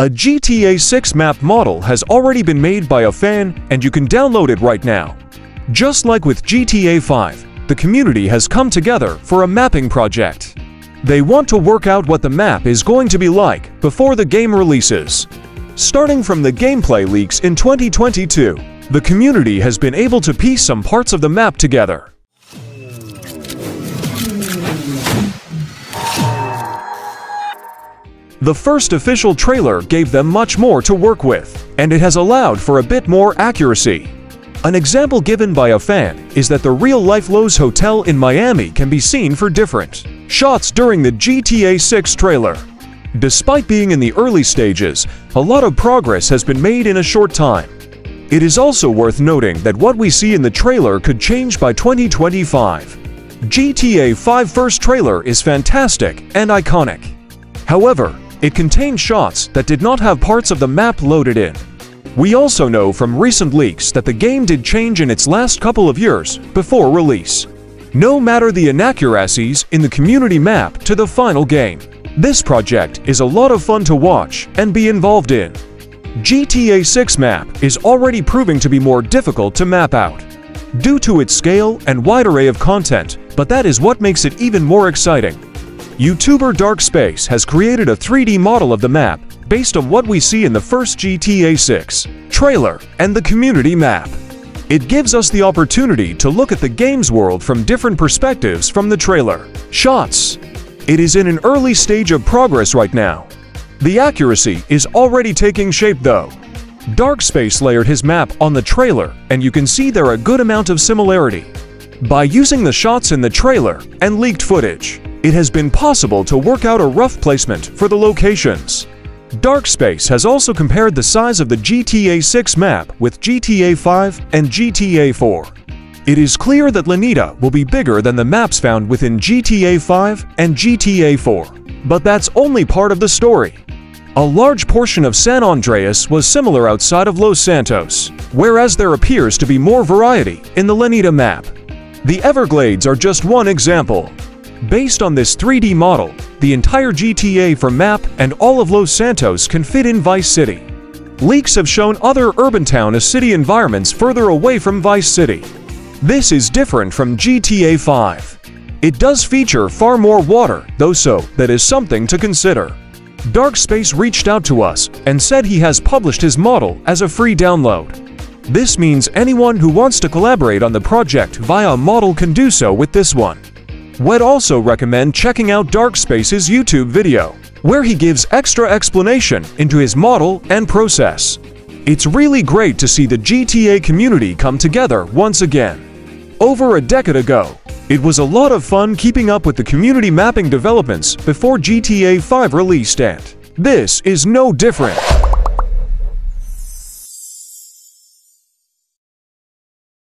A GTA 6 map model has already been made by a fan and you can download it right now. Just like with GTA 5, the community has come together for a mapping project. They want to work out what the map is going to be like before the game releases. Starting from the gameplay leaks in 2022, the community has been able to piece some parts of the map together. The first official trailer gave them much more to work with, and it has allowed for a bit more accuracy. An example given by a fan is that the real-life Loews Hotel in Miami can be seen for different shots during the GTA 6 trailer. Despite being in the early stages, a lot of progress has been made in a short time. It is also worth noting that what we see in the trailer could change by 2025. GTA 5 first trailer is fantastic and iconic. However, it contained shots that did not have parts of the map loaded in. We also know from recent leaks that the game did change in its last couple of years before release. No matter the inaccuracies in the community map to the final game, this project is a lot of fun to watch and be involved in. GTA 6 map is already proving to be more difficult to map out due to its scale and wide array of content, but that is what makes it even more exciting. YouTuber Dark Space has created a 3D model of the map based on what we see in the first GTA 6 trailer and the community map. It gives us the opportunity to look at the game's world from different perspectives from the trailer. Shots. It is in an early stage of progress right now. The accuracy is already taking shape though. Dark Space layered his map on the trailer and you can see there a good amount of similarity. By using the shots in the trailer and leaked footage, it has been possible to work out a rough placement for the locations. Dark Space has also compared the size of the GTA 6 map with GTA 5 and GTA 4. It is clear that Leonida will be bigger than the maps found within GTA 5 and GTA 4. But that's only part of the story. A large portion of San Andreas was similar outside of Los Santos, whereas there appears to be more variety in the Leonida map. The Everglades are just one example. Based on this 3D model, the entire GTA 4 map and all of Los Santos can fit in Vice City. Leaks have shown other urban town as city environments further away from Vice City. This is different from GTA 5. It does feature far more water, though so that is something to consider. Dark Space reached out to us and said he has published his model as a free download. This means anyone who wants to collaborate on the project via a model can do so with this one. We'd also recommend checking out Dark Space's YouTube video, where he gives extra explanation into his model and process. It's really great to see the GTA community come together once again. Over a decade ago, it was a lot of fun keeping up with the community mapping developments before GTA 5 released and this is no different.